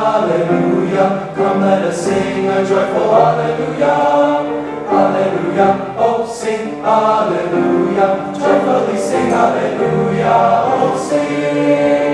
hallelujah. Come, let us sing a joyful hallelujah. Hallelujah. Oh, sing hallelujah. Joyfully sing hallelujah. Oh, sing.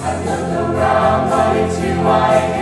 I look around, but it's you. I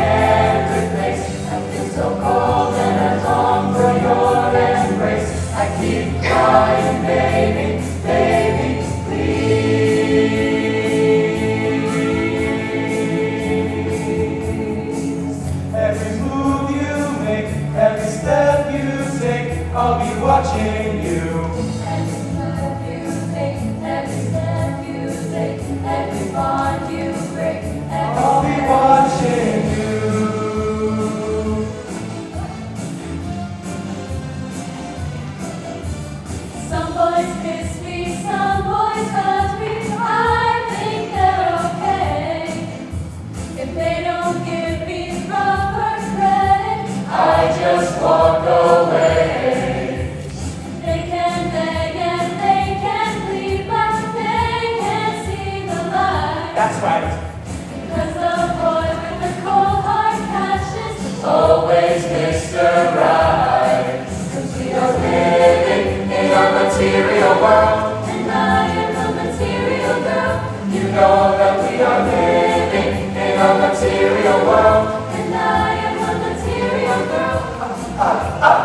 all that we are living in a material world. and I am a material girl. Up, up, up.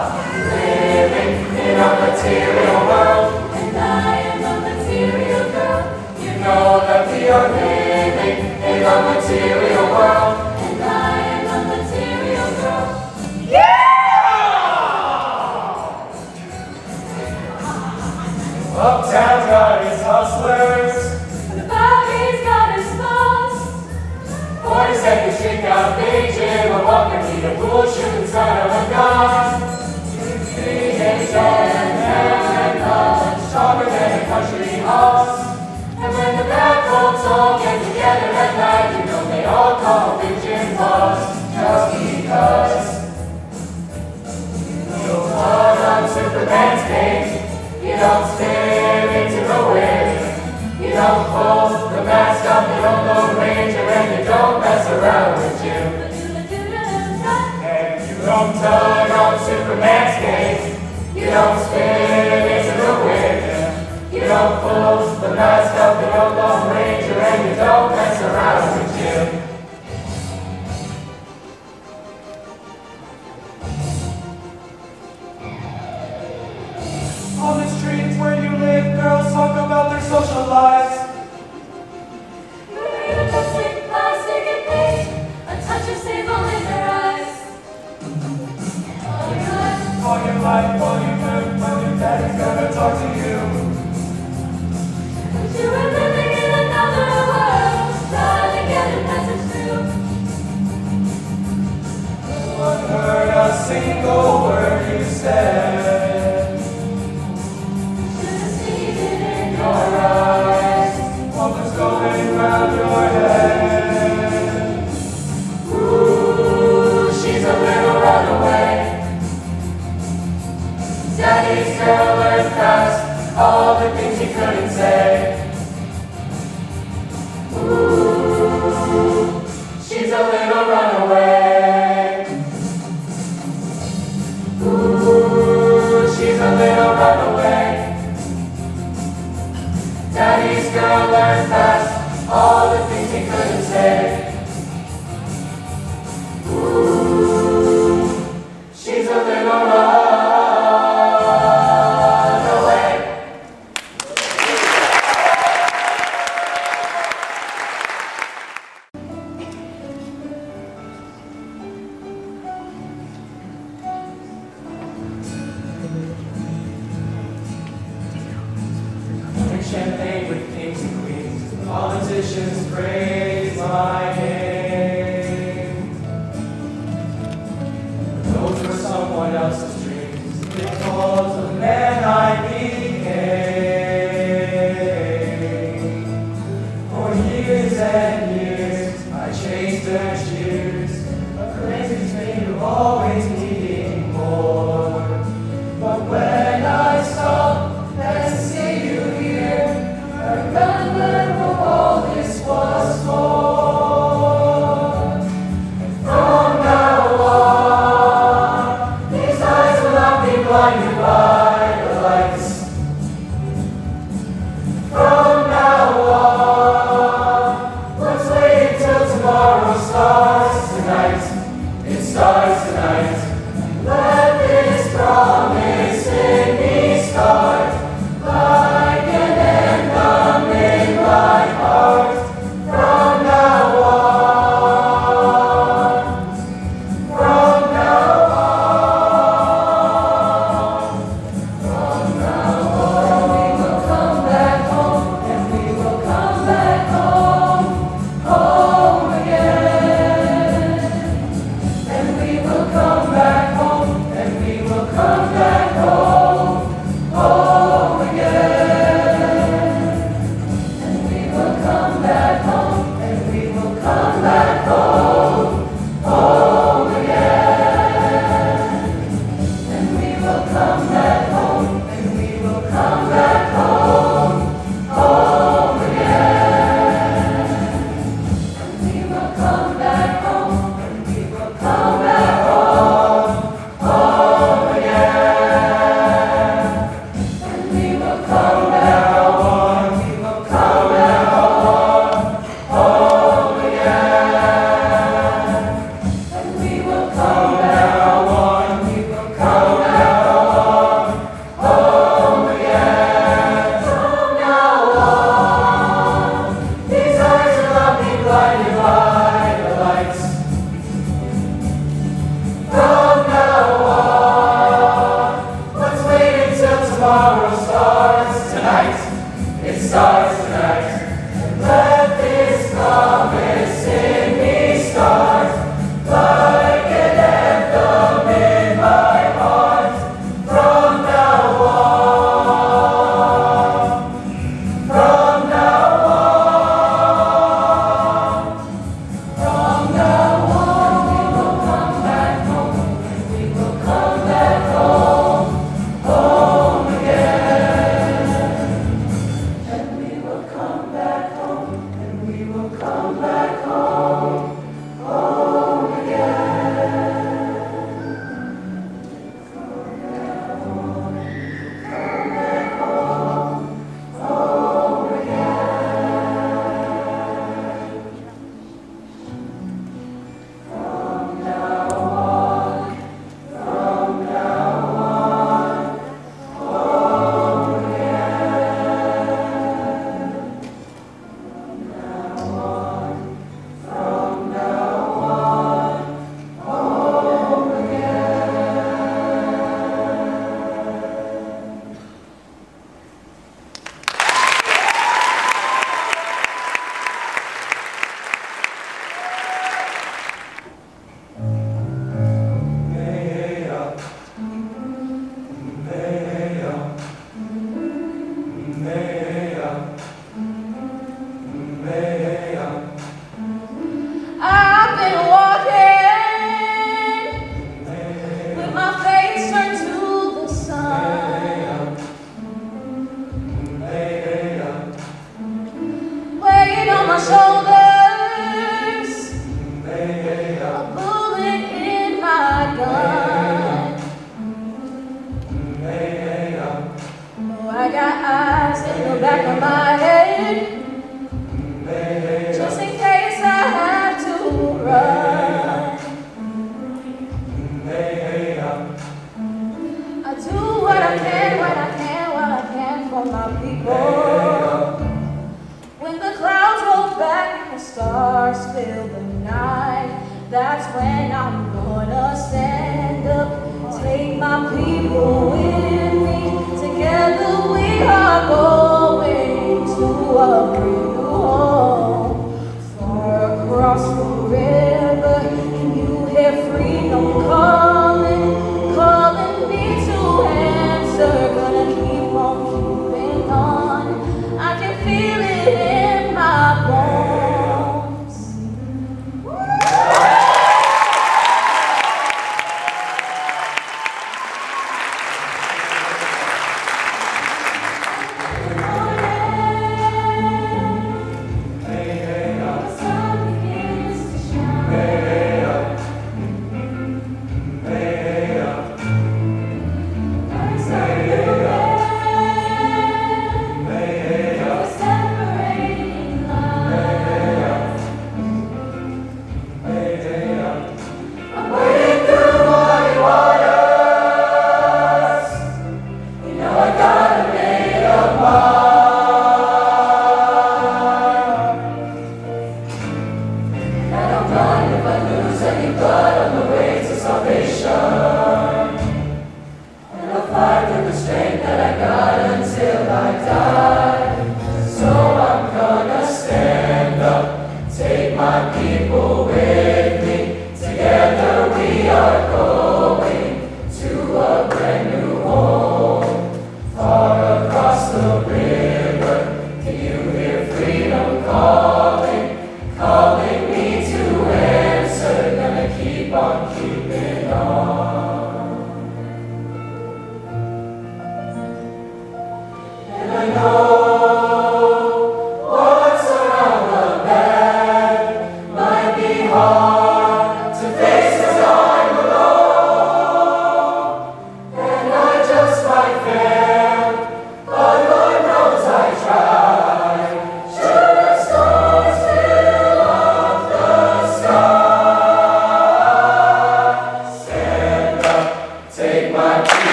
Living in a material world. and I am a material girl. You know that we are living in a material world. Yeah. champagne with kings and queens, politicians praise. Got eyes in the back of my head, Oh,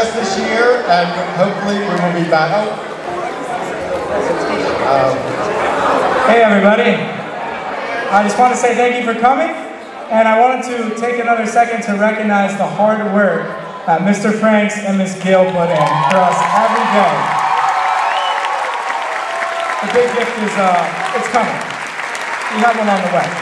us this year, and hopefully we will be back. Um, Hey everybody. I just want to say thank you for coming and I wanted to take another second to recognize the hard work that Mr. Franks and Ms. Gill put in for us every day. The big gift is uh, it's coming. We have one on the way.